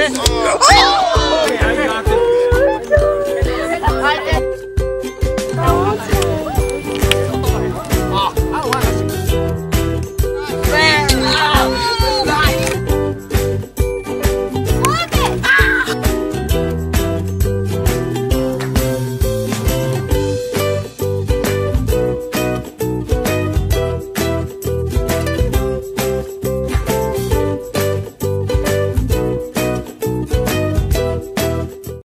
그래? 어.